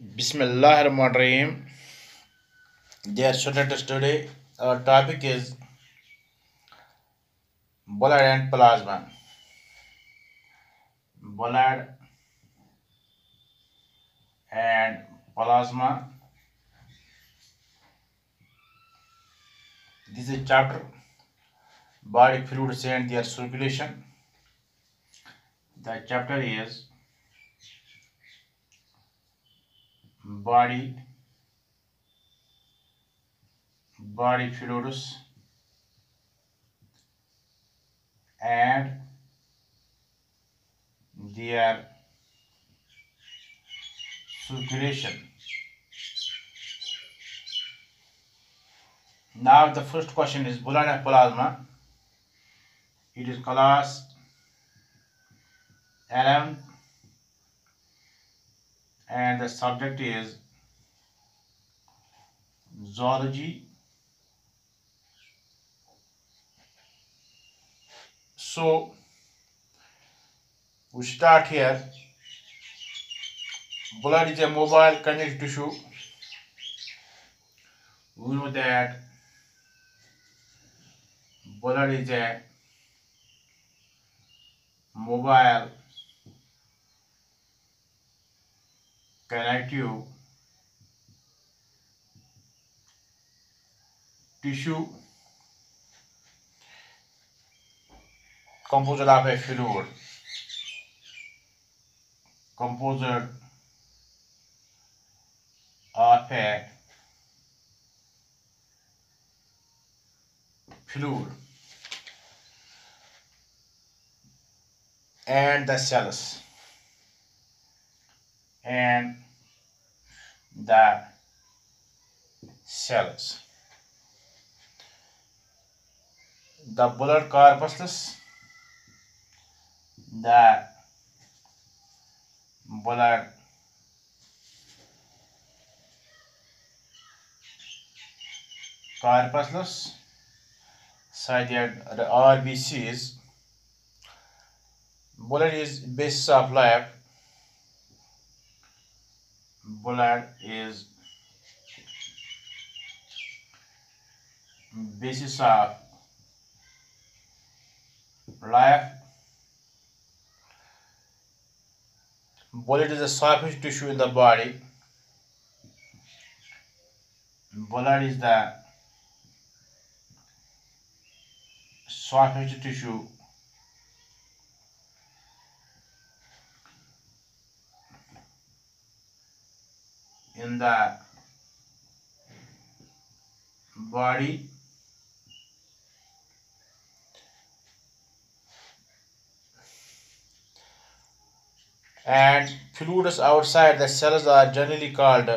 बिस्मिल्ल Rahim dear student study our topic is blood and plasma blood and plasma this is chapter body fluids and their circulation the chapter is body body fluids and their circulation. Now the first question is and plasma. It is class 11 and the subject is zoology. So we start here. Blood is a mobile connective tissue. We know that blood is a mobile connective tissue composed of a fluid composed of a fluid and the cells and the cells. The blood corpuscles, the blood corpuscles, as the RBCs, blood is basis of life blood is basis of life. Blood is the softest tissue in the body. Blood is the softest tissue in the body and fluids outside the cells are generally called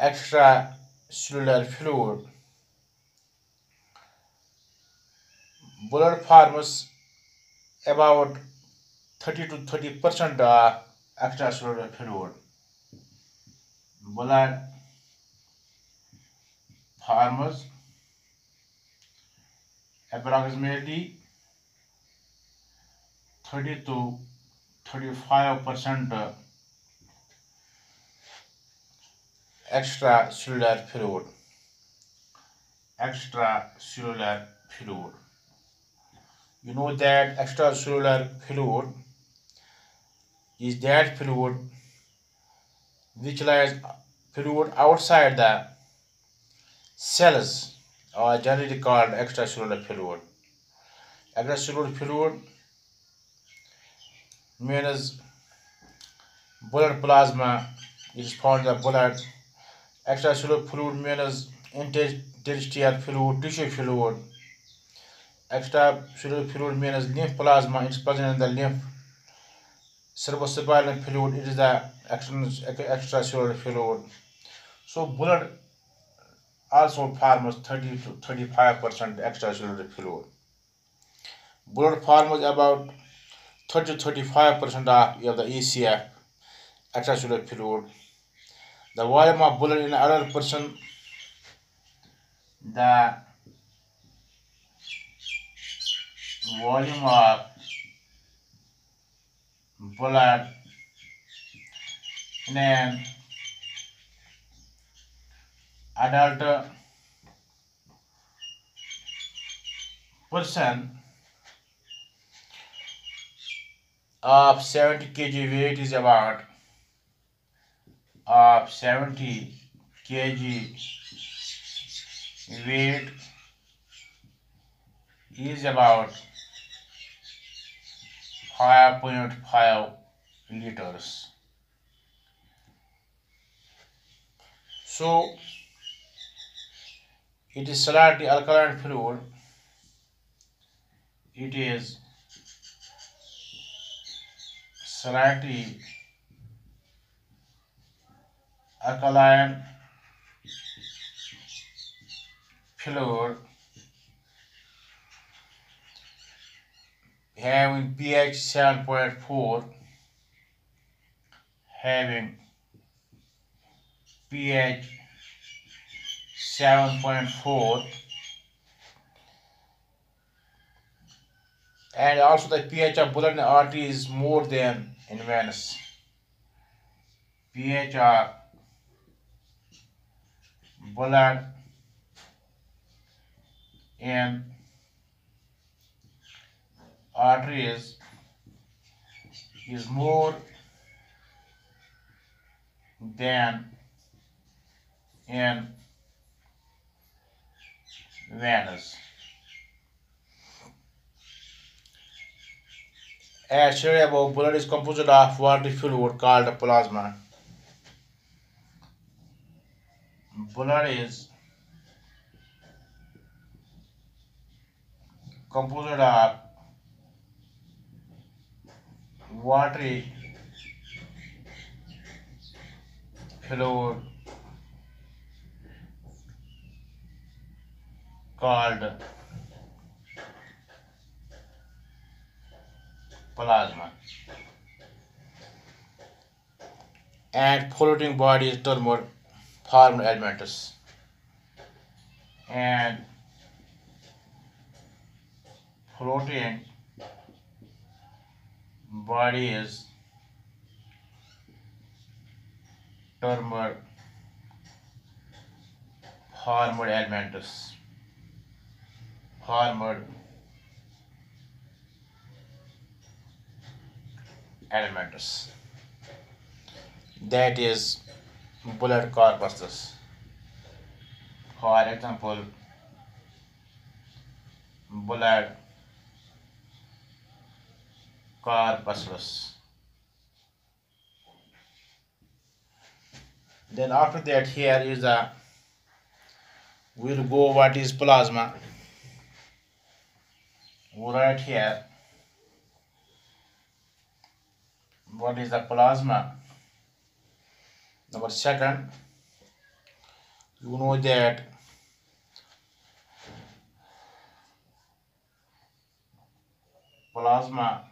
extracellular fluid. Blood forms about 30 to 30 percent of extracellular fluid. Blood farmers approximately 30 to 35 percent extracellular fluid. Extracellular fluid. You know that extracellular fluid is that fluid which lies fluid outside the cells are uh, generally called extracellular fluid. Extracellular fluid means blood plasma is found in the blood. Extracellular fluid means interstitial fluid, tissue fluid. Extracellular fluid means lymph plasma is present in the lymph. Cerebrospinal fluid it is the extracellular fluid. So blood also forms 30 to 35 percent extracellular fluid. Blood forms about 30 to 35 percent of the ECF extracellular fluid. The volume of blood in adult person, the volume of blood in an adult. Person. Of 70 kg weight is about. Of 70 kg weight is about 5.5 liters so it is slightly alkaline fluid. It is slightly alkaline fluid having pH 7.4 having pH 7.4 and also the pH of in artery is more than in venous. pH of blood in arteries is more than in venous. As stated above, blood is composed of watery fluid called plasma. Blood is composed of watery fluid called plasma. And floating body is termed formed elements. And floating body is termed formed elements formed elements that is blood corpuscles. For example blood corpuscles then after that here is the we'll go what is plasma. Right here. What is the plasma? Number second. You know that plasma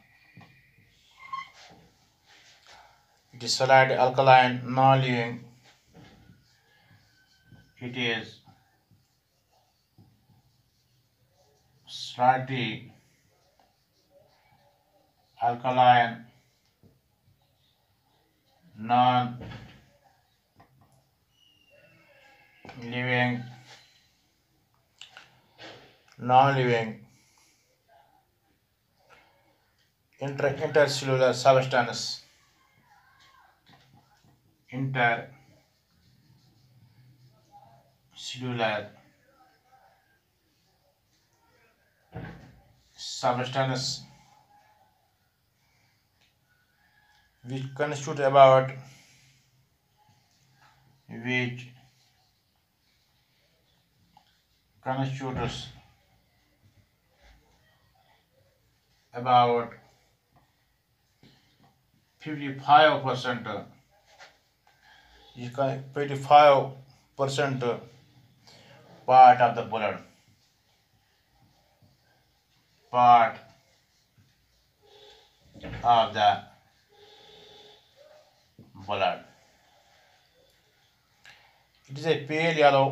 solid alkaline non-living it is slightly alkaline non living non living inter intercellular substance intercellular substance which constitute about which constitutes about 55 percent twenty five percent part of the blood part of the blood it is a pale yellow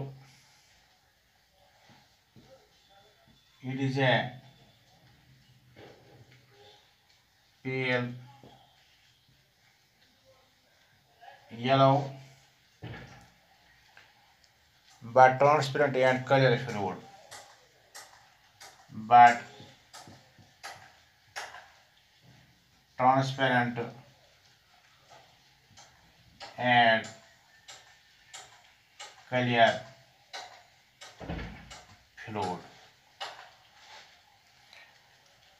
it is a pale yellow but transparent and color fluid but transparent and clear fluid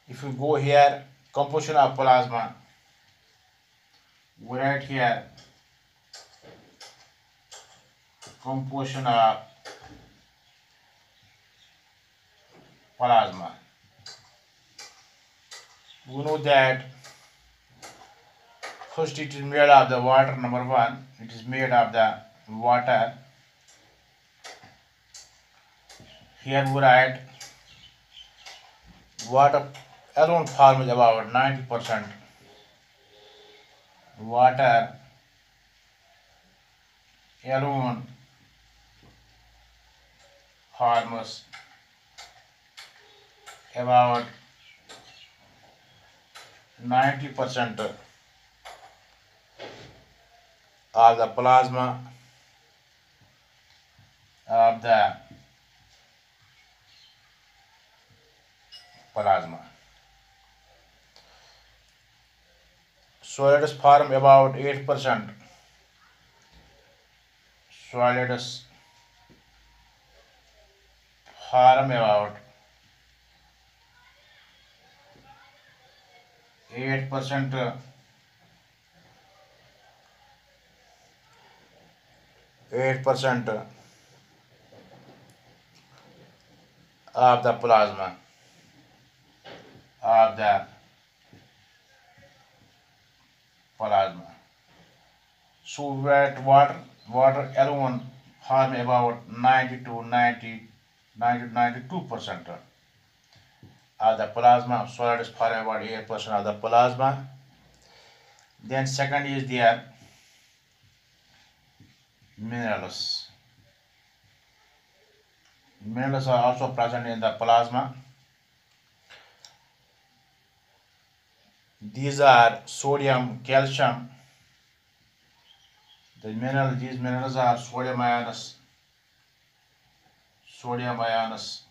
if you go here composition of plasma we write here composition of plasma. We know that first it is made of the water number one. It is made of the water. Here we write water alone forms about 90 percent. Water alone forms about 90 percent of the plasma of the plasma. Solids form about 8%. Solids form about eight percent eight percent of the plasma of the plasma so wait water water alone form about ninety two ninety 92 percent of the plasma. Solids form about 8 percent of the plasma. Then second is there uh, minerals. Minerals are also present in the plasma. These are sodium, calcium. The mineral, these minerals are sodium ions, sodium ions,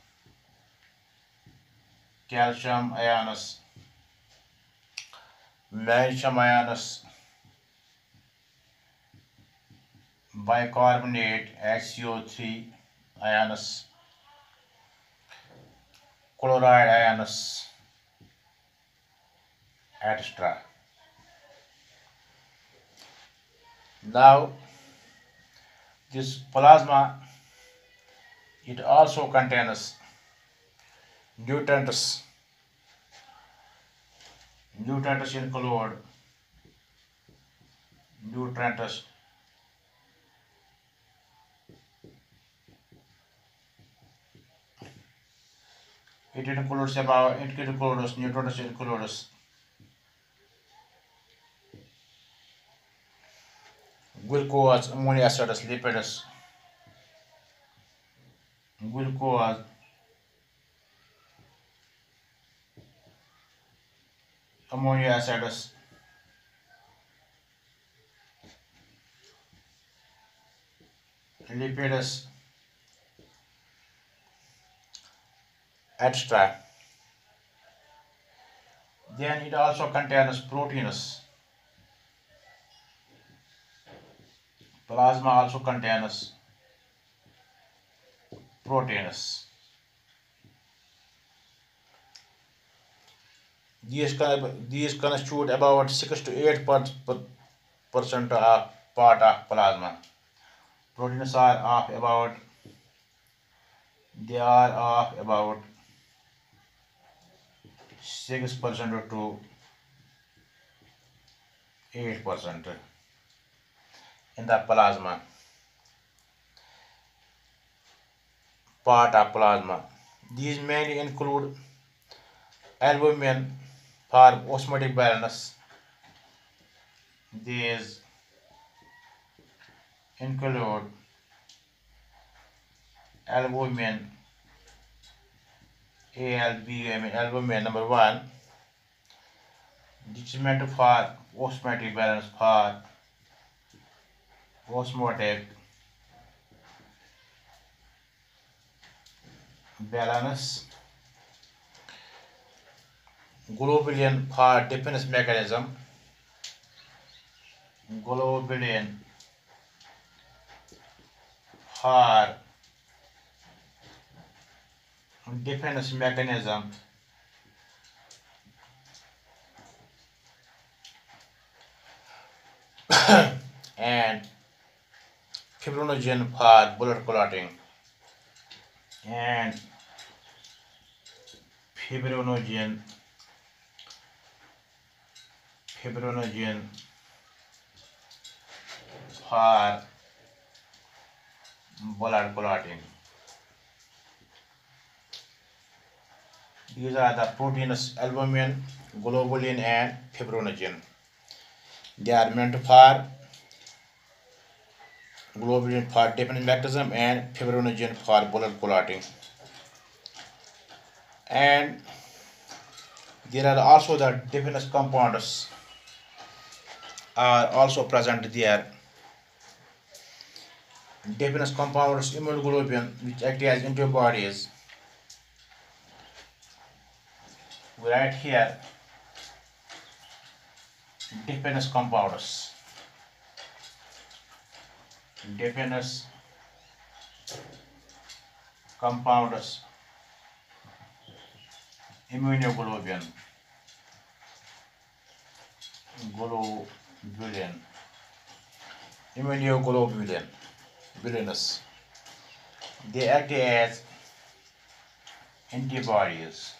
calcium ions, magnesium ions, bicarbonate HCO3 ions, chloride ions, etc. Now, this plasma, it also contains nutrients. Nutrients include nutrients it includes about it includes nutrients includes glucose, amino acids, lipids, glucose, amino acids, lipids, etc. Then it also contains proteins. Plasma also contains proteins. These, these constitute about 6 to 8 per, per, percent of part of plasma. Proteins are of about they are of about 6 percent to 8 percent in the plasma part of plasma. These mainly include albumin for osmotic balance. These include albumin ALBUMIN albumin number one meant for osmotic balance for osmotic balance globulin for defense mechanism globulin for defense mechanism and fibrinogen for blood clotting and fibrinogen fibrinogen for blood clotting. These are the proteins albumin, globulin and fibrinogen. They are meant for globulin for defense mechanism and fibrinogen for blood clotting. And there are also the defense compounds are also present there. Defense compounds immunoglobulin which act as antibodies. Right here defense compounds. Defense compounds immunoglobulin globulin immunoglobulin bulinous they act as antibodies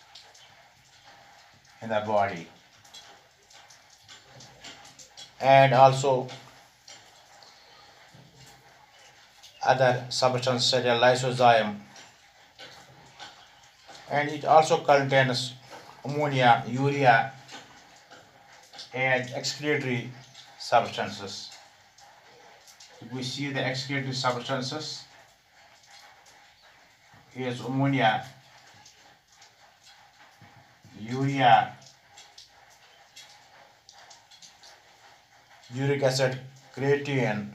in the body. And also other substances such as lysozyme and it also contains ammonia, urea and excretory substances. We see the excretory substances is ammonia, urea, uric acid, creatine,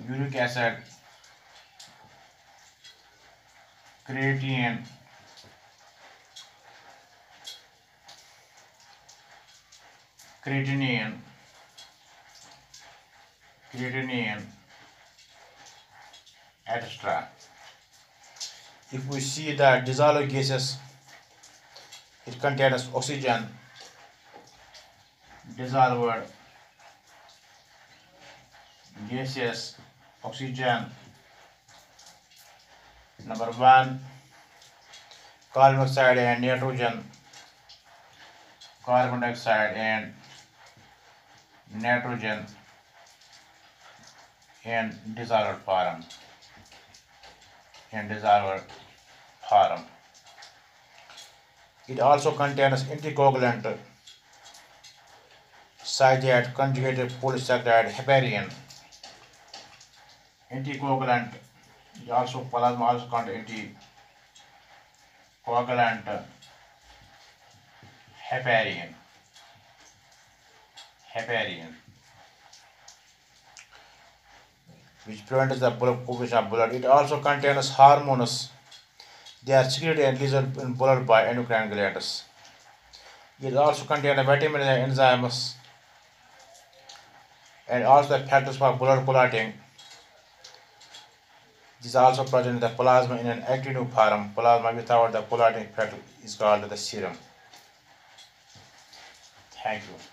uric acid, creatine, creatinine, creatinine, etc. If we see the dissolved gases, it contains oxygen, dissolved gases, oxygen, number one, carbon dioxide and nitrogen, carbon dioxide and nitrogen in dissolved form in dissolved form. It also contains anticoagulant cyclate conjugated polysaccharide heparin. Anticoagulant is also plasma also contains anticoagulant heparin. Heparin. which prevents the population of blood. It also contains hormones. They are secreted and released in blood by endocrine glands. It also contains vitamins and enzymes and also the factors for blood clotting. This is also present in the plasma in an active form. Plasma without the clotting factor is called the serum. Thank you.